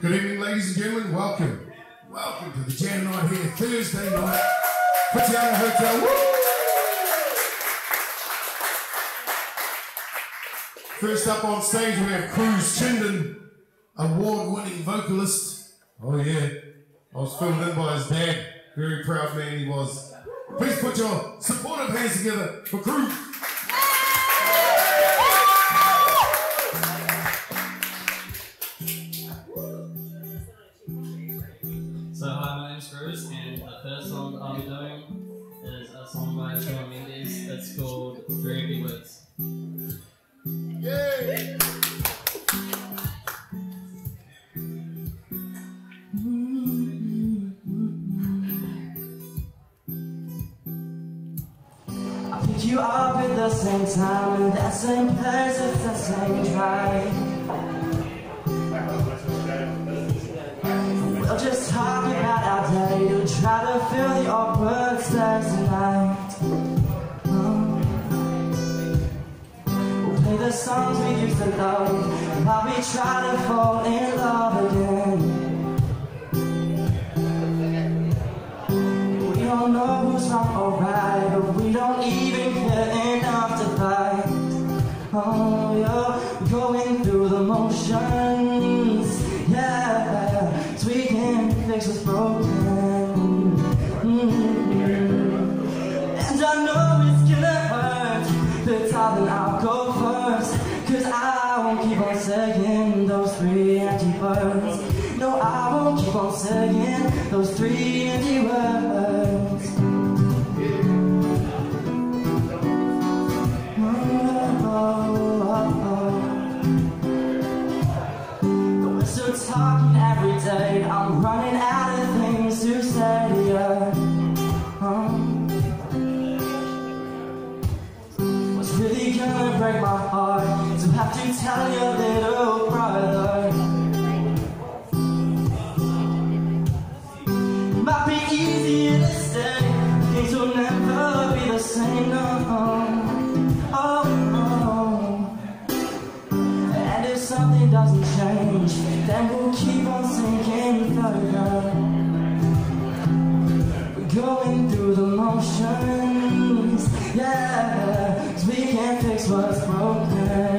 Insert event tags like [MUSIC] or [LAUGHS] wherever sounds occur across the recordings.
Good evening, ladies and gentlemen. Welcome. Welcome to the Jam Night here, Thursday night, Whitianga Hotel. Woo! First up on stage, we have Cruz Chittenden, award-winning vocalist. Oh yeah, I was filmed in by his dad. Very proud man he was. Please put your supportive hands together for Cruz. Yay! I pick you up at the same time, in the same place at the same drive. Songs we used to love while we try to fall in love again. We don't know who's wrong or right, but we don't even care enough to fight. Oh, those three empty words. But we're still talking every day. I'm running out of things to say to you. What's really gonna break my heart to have to tell your little 'cause we can't fix what's broken.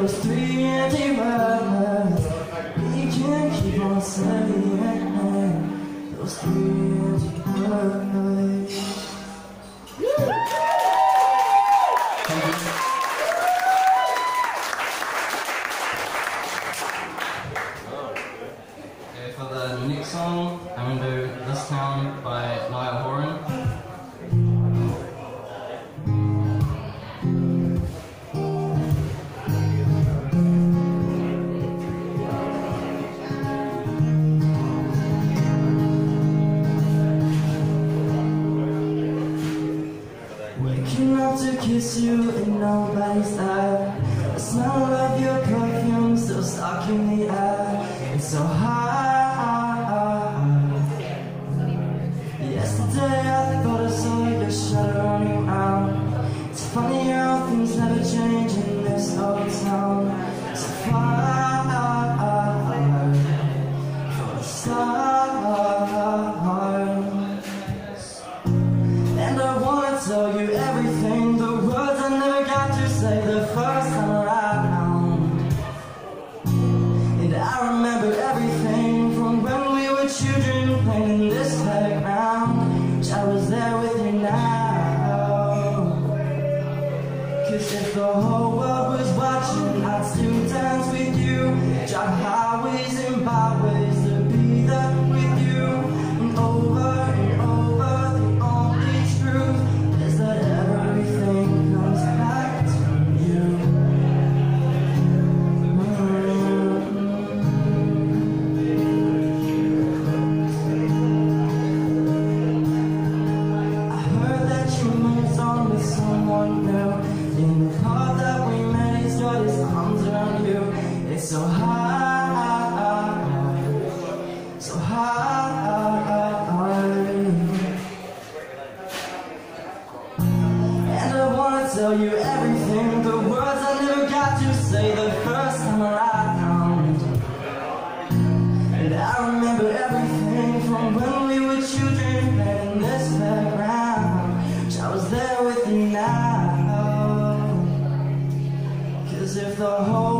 Those three empty words. We can't keep on saying those three you now. Cause if the whole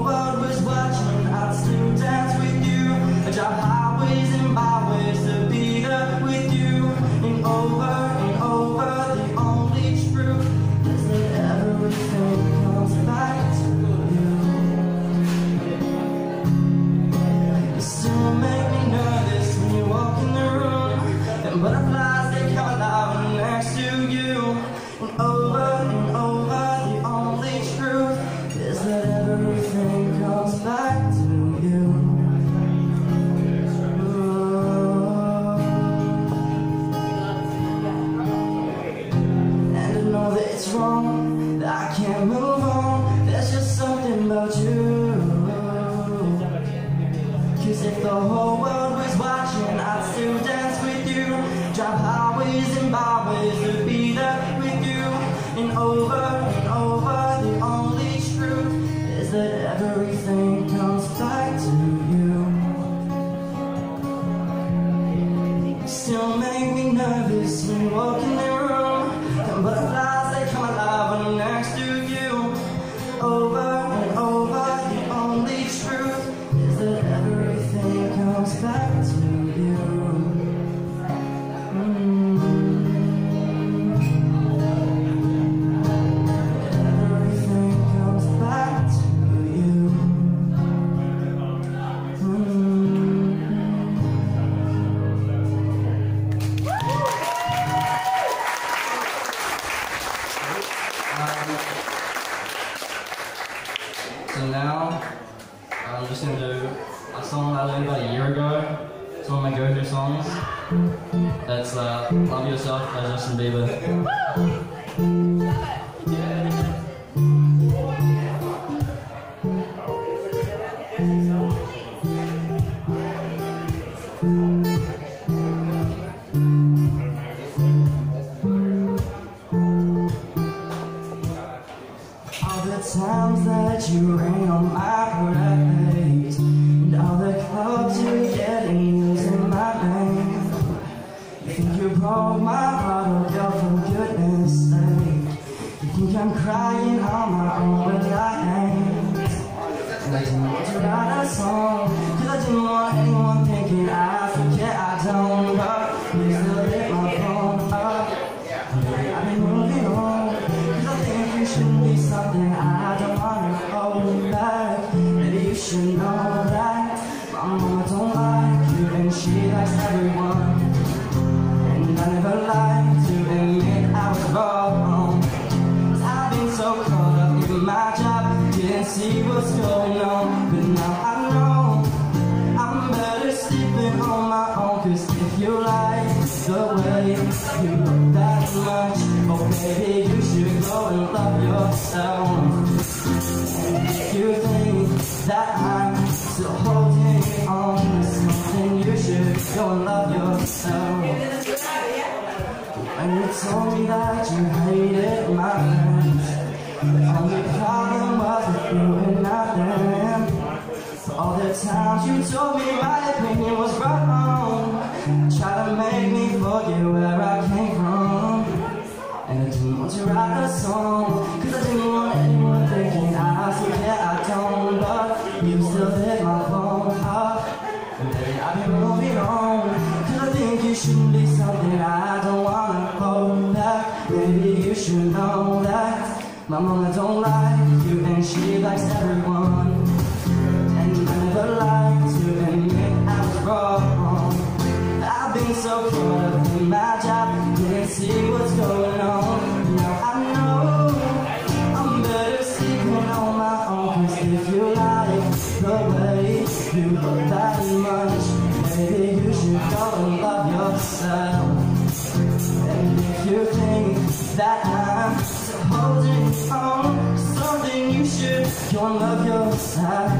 Yourself" by see what's going on But now I know. I'm better sleeping on my own Cause if you like the way you look that much Oh baby, you should go and love yourself. And if you think that I'm still holding on to something You should go and love yourself. When you told me that you hated my the times you told me my opinion was wrong. Try to make me forget where I came from. And I didn't want to write a song. Cause I didn't want anyone thinking I forget I don't. But you still hit my phone up And I've been moving on. Cause I think you should be something I don't wanna hold back. Maybe you should know that My mama don't like you and she likes everyone to admit I was wrong. I've been so caught up in my job Didn't see what's going on. Now I know I'm better sleeping on my own Cause if you like the way you look that much Maybe you should go and love yourself. And if you think that I'm holding on something, you should go and love yourself.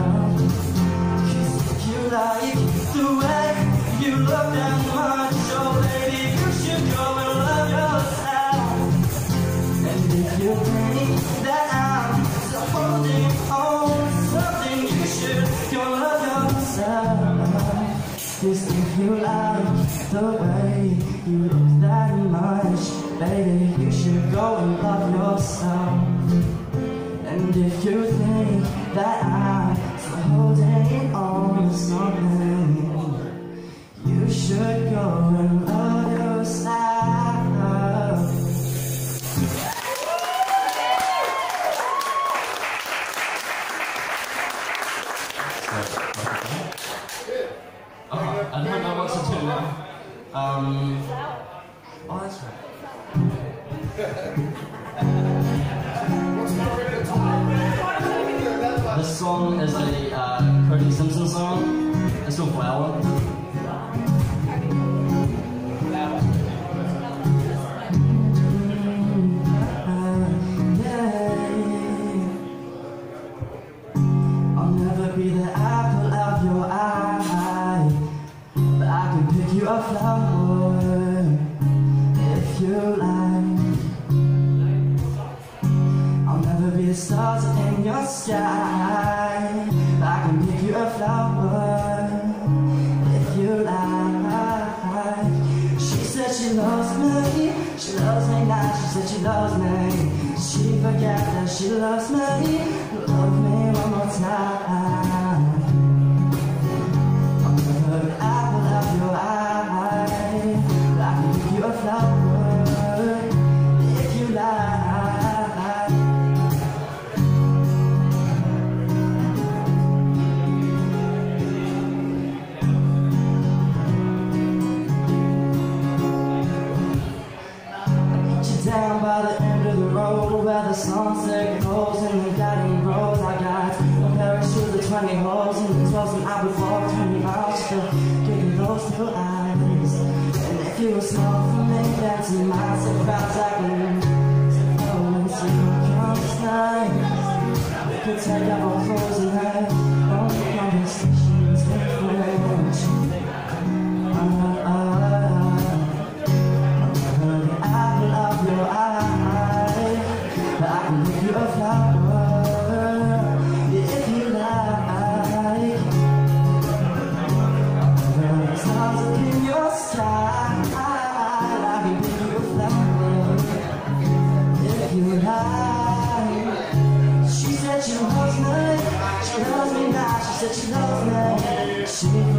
Just if you love the way. You look that much Baby, you should go and love yourself. And if you think that I'm still holding on to something You should go and love Um, oh, that's right. [LAUGHS] this song is a uh, Cody Simpson song. It's called Flower. she loves me. She loves me now. She said she loves me. She forget that she loves me. Love me one more time. your eyes. And if you were small for me, that's my surprise I can Oh, and see what comes nice We could take up frozen heads She said she loves me, she loves me now. She said she loves me. She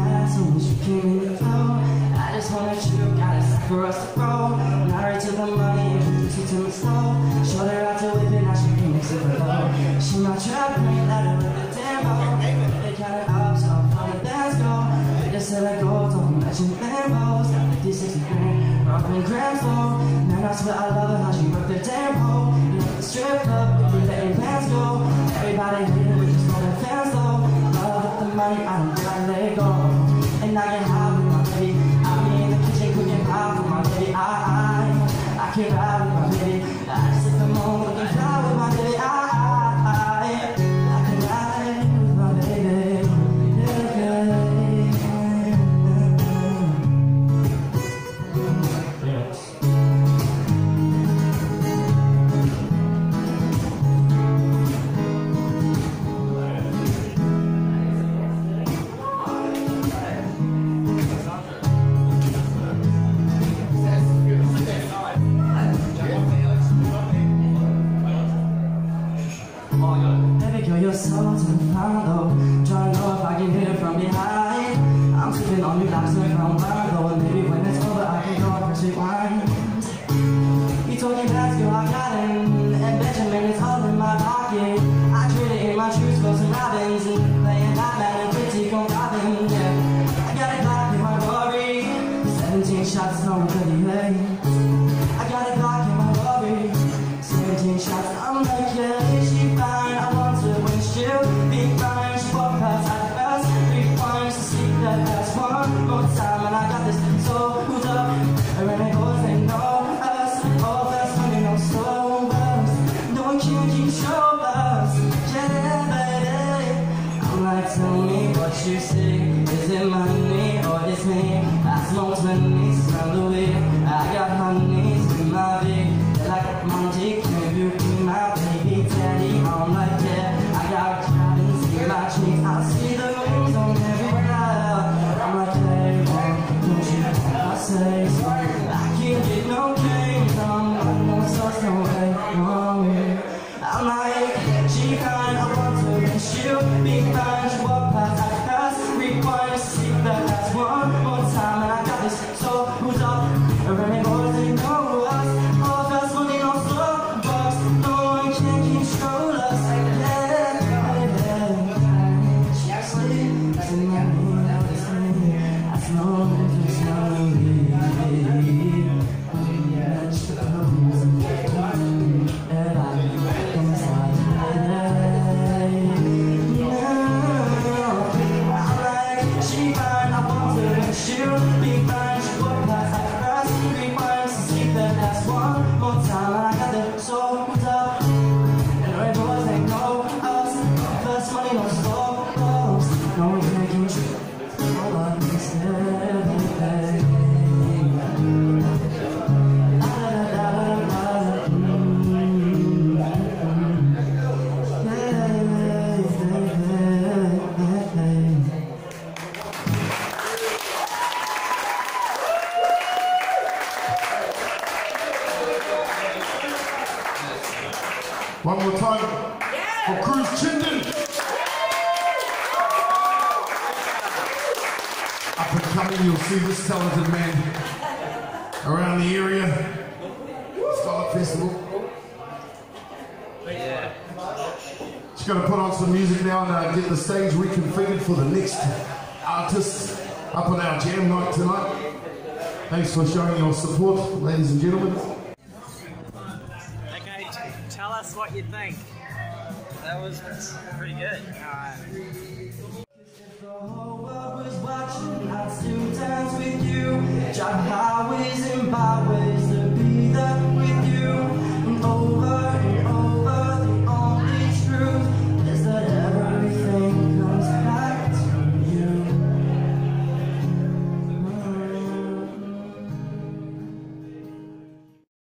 eyes on what you came to I just wanna you, gotta sacrifice to grow. Married to the money, everything to my soul Showed her how to live it, now she came to the low She my trap, ain't let her rip the demo They got her up, so I'm on the dance floor. They just said I go, don't imagine Lambos. 56 grand, robbing grand floor. Man, I swear I love her, how she worked the damn hole. Left the strip club, we letting plans go Everybody here, we just want to fans though Love with the money, I don't gotta let go. high, I can't ride with my head. I just hit the moment. what you say. Is it money or is me? I smoke twenties, smell the way. I got my knees in my vein Like magic Get the stage reconfigured for the next artist up on our jam night tonight. Thanks for showing your support, ladies and gentlemen. Okay, tell us what you think. That was pretty good. Watching, I still dance with you.